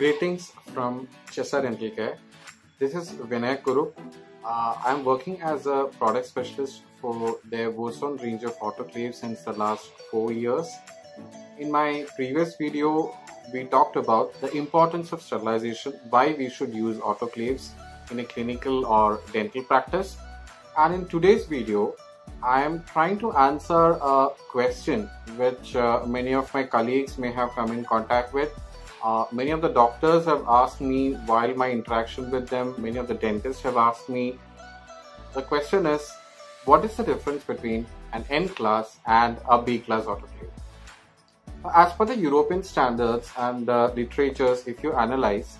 Greetings from Chesa Dental Care. This is Vinay. Uh, I'm working as a product specialist for their Woson range of autoclaves since the last four years. In my previous video, we talked about the importance of sterilization, why we should use autoclaves in a clinical or dental practice. And in today's video, I am trying to answer a question which uh, many of my colleagues may have come in contact with. Uh, many of the doctors have asked me while my interaction with them, many of the dentists have asked me. The question is, what is the difference between an N class and a B class autoclave? As per the European standards and the literatures, if you analyze,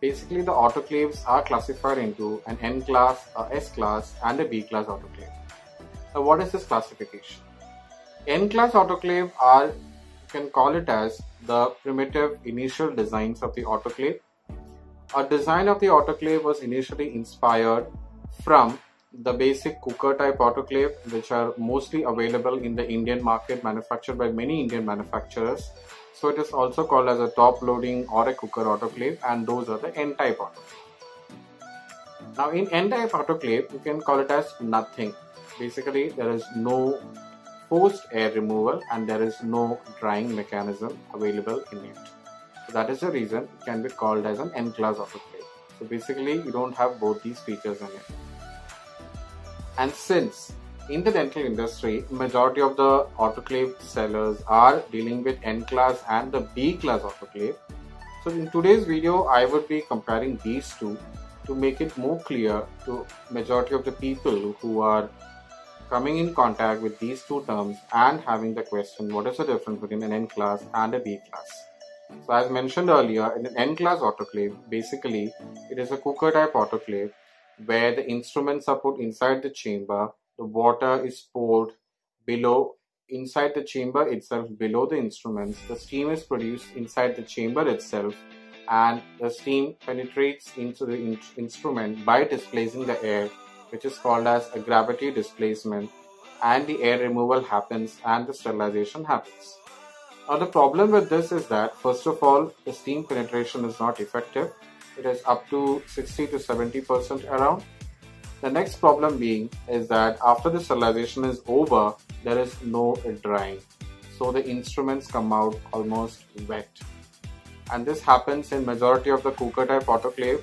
basically the autoclaves are classified into an N class, a S class, and a B class autoclave. Now, what is this classification? N-class autoclave are, can call it as the primitive initial designs of the autoclave. A design of the autoclave was initially inspired from the basic cooker type autoclave, which are mostly available in the Indian market, manufactured by many Indian manufacturers. So it is also called as a top loading or a cooker autoclave, and those are the N type autoclave. Now, in N type autoclave, you can call it as nothing basically there is no forced air removal and there is no drying mechanism available in it. So that is the reason it can be called as an N-class autoclave. So basically you don't have both these features in it. And since in the dental industry, majority of the autoclave sellers are dealing with N-class and the B-class autoclave. So in today's video, I would be comparing these two to make it more clear to majority of the people who are coming in contact with these two terms and having the question what is the difference between an N class and a B class. So as mentioned earlier, in an N class autoclave, basically it is a cooker type autoclave where the instruments are put inside the chamber, the water is poured below inside the chamber itself below the instruments, the steam is produced inside the chamber itself and the steam penetrates into the in instrument by displacing the air which is called as a gravity displacement and the air removal happens and the sterilization happens. Now the problem with this is that first of all the steam penetration is not effective. It is up to 60 to 70% around. The next problem being is that after the sterilization is over there is no drying. So the instruments come out almost wet. And this happens in majority of the cooker type autoclave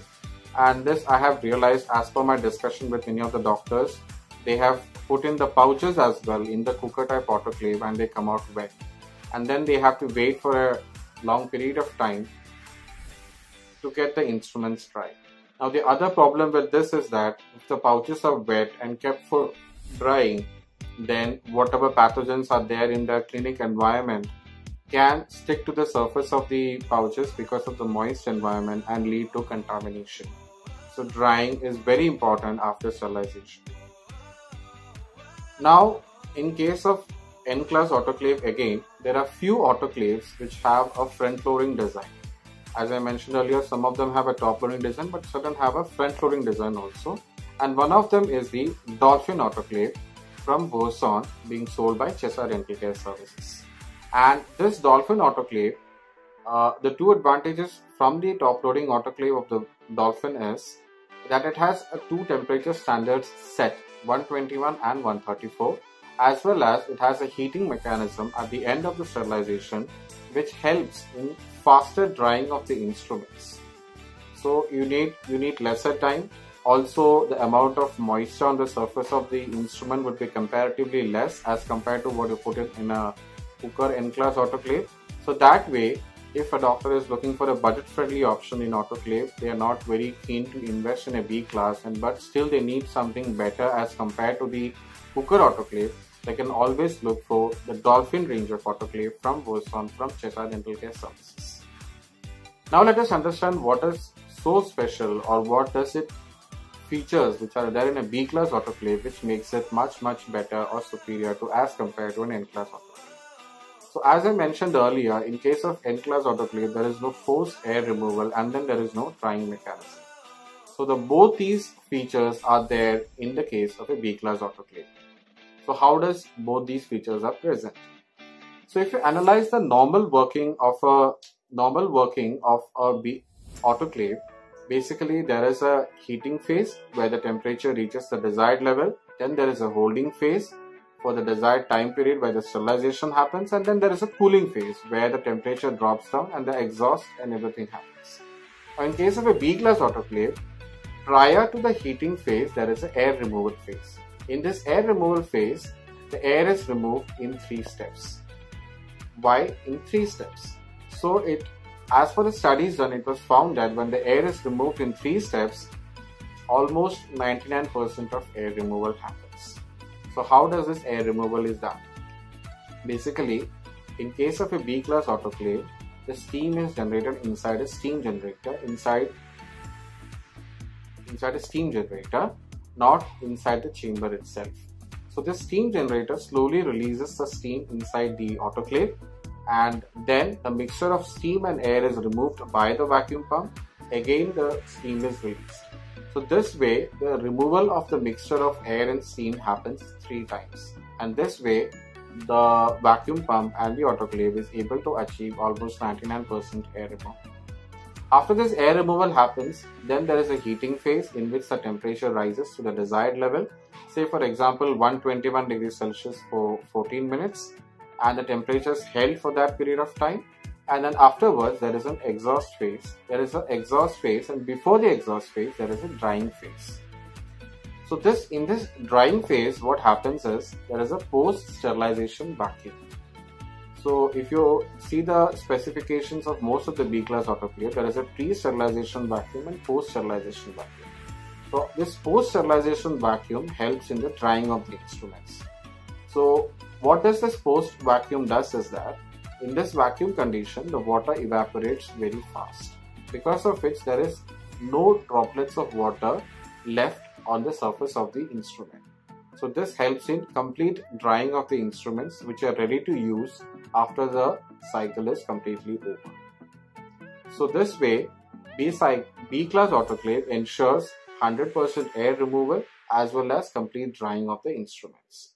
and this I have realized as per my discussion with many of the doctors they have put in the pouches as well in the cooker type autoclave and they come out wet and then they have to wait for a long period of time to get the instruments dry. Now the other problem with this is that if the pouches are wet and kept for drying then whatever pathogens are there in the clinic environment can stick to the surface of the pouches because of the moist environment and lead to contamination. So drying is very important after sterilization. Now, in case of N-class autoclave again, there are few autoclaves which have a front loading design. As I mentioned earlier, some of them have a top loading design, but certain have a front loading design also. And one of them is the Dolphin autoclave from Woson being sold by Chesa Dental Care Services. And this Dolphin autoclave, uh, the two advantages from the top loading autoclave of the Dolphin is that it has a two temperature standards set 121 and 134 as well as it has a heating mechanism at the end of the sterilization which helps in faster drying of the instruments so you need you need lesser time also the amount of moisture on the surface of the instrument would be comparatively less as compared to what you put in a cooker N-class autoclave. So that way, if a doctor is looking for a budget-friendly option in autoclave, they are not very keen to invest in a B class, and but still they need something better as compared to the cooker autoclave. They can always look for the Dolphin range of autoclave from Woson from Chesa Dental Care Services. Now let us understand what is so special or what does it features which are there in a B class autoclave which makes it much much better or superior to as compared to an N class autoclave. So as I mentioned earlier, in case of N-class autoclave, there is no forced air removal and then there is no drying mechanism. So the both these features are there in the case of a B-class autoclave. So how does both these features are present? So if you analyze the normal working of a normal working of a B, autoclave, basically there is a heating phase where the temperature reaches the desired level. Then there is a holding phase for the desired time period where the sterilization happens. And then there is a cooling phase where the temperature drops down and the exhaust and everything happens. In case of a B-class autoclave, prior to the heating phase, there is an air removal phase. In this air removal phase, the air is removed in three steps. Why in three steps? So it as for the studies done, it was found that when the air is removed in three steps, almost 99% of air removal happens. So how does this air removal is done? Basically, in case of a B-class autoclave, the steam is generated inside a steam generator, inside, inside a steam generator, not inside the chamber itself. So this steam generator slowly releases the steam inside the autoclave and then the mixture of steam and air is removed by the vacuum pump again the steam is released so this way the removal of the mixture of air and steam happens three times. And this way the vacuum pump and the autoclave is able to achieve almost 99% air removal. After this air removal happens then there is a heating phase in which the temperature rises to the desired level. Say for example 121 degrees celsius for 14 minutes and the temperature is held for that period of time and then afterwards there is an exhaust phase. There is an exhaust phase and before the exhaust phase there is a drying phase. So this in this drying phase what happens is there is a post sterilization vacuum so if you see the specifications of most of the B class autoclave there is a pre-sterilization vacuum and post-sterilization vacuum. So this post-sterilization vacuum helps in the drying of the instruments. So what does this post vacuum does is that in this vacuum condition the water evaporates very fast because of which there is no droplets of water left on the surface of the instrument. So this helps in complete drying of the instruments which are ready to use after the cycle is completely over. So this way B-class autoclave ensures 100% air removal as well as complete drying of the instruments.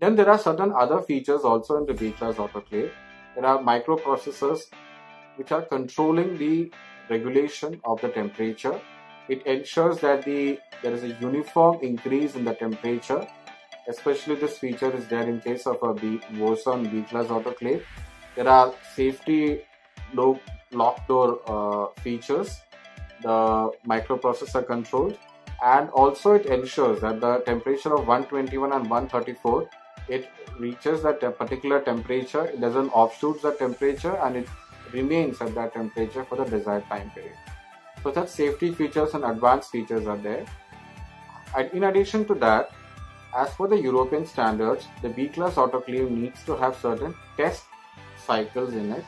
Then there are certain other features also in the B-class autoclave. There are microprocessors which are controlling the regulation of the temperature. It ensures that the there is a uniform increase in the temperature. Especially this feature is there in case of a B Woson B-class autoclave. There are safety lock door uh, features. The microprocessor controlled and also it ensures that the temperature of 121 and 134 it reaches that particular temperature, it doesn't offshoot the temperature and it remains at that temperature for the desired time period. So such safety features and advanced features are there. And in addition to that, as per the European standards, the B-class autoclave needs to have certain test cycles in it.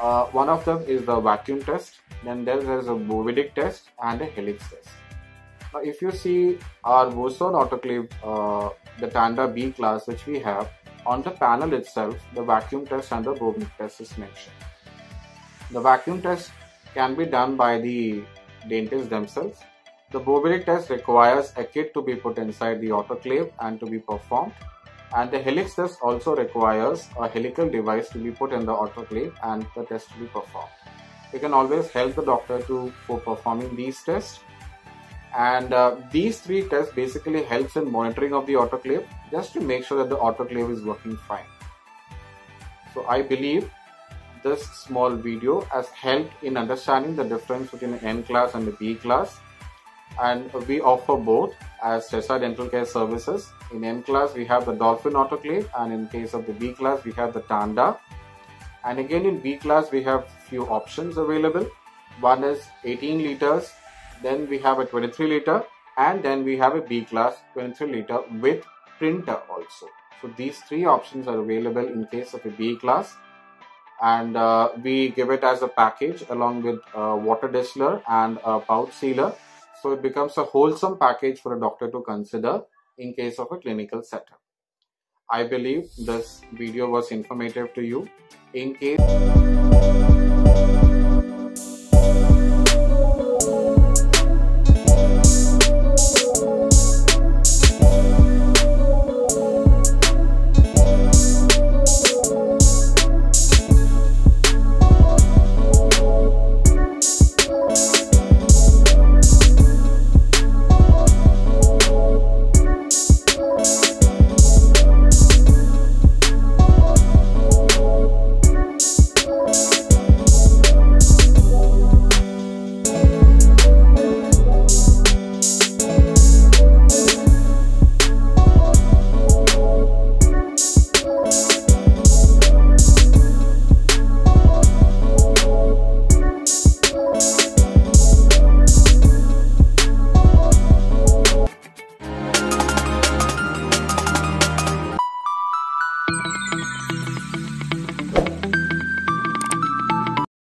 Uh, one of them is the vacuum test, then there is a Bowie-Dick test and a helix test. Now if you see our Woson autoclave uh, the Tanda B class which we have, on the panel itself, the vacuum test and the Bowie-Dick test is mentioned. The vacuum test can be done by the dentists themselves. The Bowie-Dick test requires a kit to be put inside the autoclave and to be performed. And the helix test also requires a helical device to be put in the autoclave and the test to be performed. You can always help the doctor to for performing these tests and uh, these three tests basically helps in monitoring of the autoclave just to make sure that the autoclave is working fine so i believe this small video has helped in understanding the difference between N class and B class and we offer both as Chesa Dental Care Services. In N class we have the Dolphin autoclave and in case of the B class we have the Tanda and again in B class we have few options available. One is 18 liters then we have a 23 liter and then we have a B class 23 liter with printer also. So these three options are available in case of a B class and uh, we give it as a package along with a water distiller and a pouch sealer. So it becomes a wholesome package for a doctor to consider in case of a clinical setup. I believe this video was informative to you. In case